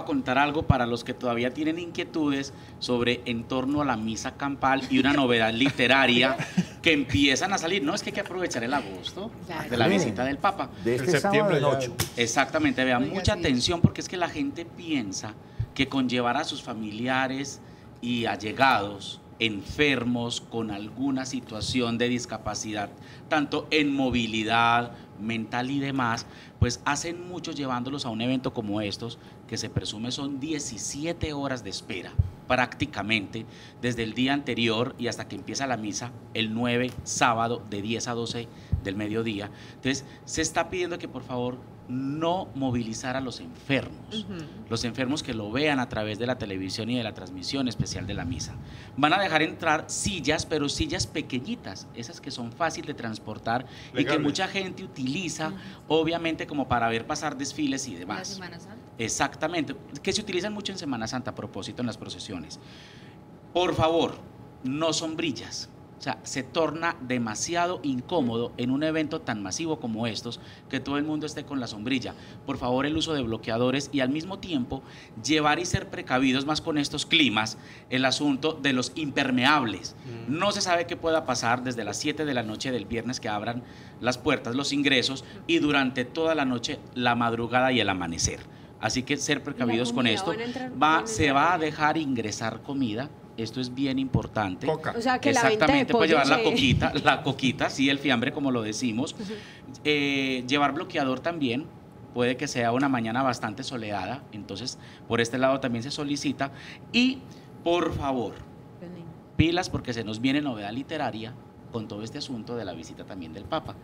a contar algo para los que todavía tienen inquietudes sobre en torno a la misa campal y una novedad literaria que empiezan a salir. No es que hay que aprovechar el agosto de la visita del Papa. De este septiembre sábado 8. Exactamente, vean, Oiga, mucha sí. atención porque es que la gente piensa que con llevar a sus familiares y allegados enfermos con alguna situación de discapacidad, tanto en movilidad, mental y demás, pues hacen mucho llevándolos a un evento como estos, que se presume son 17 horas de espera prácticamente desde el día anterior y hasta que empieza la misa el 9 sábado de 10 a 12 del mediodía. Entonces, se está pidiendo que por favor no movilizar a los enfermos, los enfermos que lo vean a través de la televisión y de la transmisión especial de la misa. Van a dejar entrar sillas, pero sillas pequeñitas, esas que son fáciles de transportar y que mucha gente utiliza, obviamente, como para ver pasar desfiles y La demás. Semana Santa. Exactamente, que se utilizan mucho en Semana Santa a propósito en las procesiones. Por favor, no sombrillas. O sea, se torna demasiado incómodo en un evento tan masivo como estos que todo el mundo esté con la sombrilla. Por favor, el uso de bloqueadores y al mismo tiempo llevar y ser precavidos más con estos climas el asunto de los impermeables. No se sabe qué pueda pasar desde las 7 de la noche del viernes que abran las puertas, los ingresos y durante toda la noche, la madrugada y el amanecer. Así que ser precavidos con esto. ¿Van a entrar- Va, van a se va a dejar ingresar comida. Esto es bien importante. Coca. O sea, que la venta de Exactamente, puede pollo llevar la coquita, la coquita, sí, el fiambre como lo decimos. Eh, llevar bloqueador también, puede que sea una mañana bastante soleada, entonces por este lado también se solicita. Y por favor, pilas porque se nos viene novedad literaria con todo este asunto de la visita también del Papa.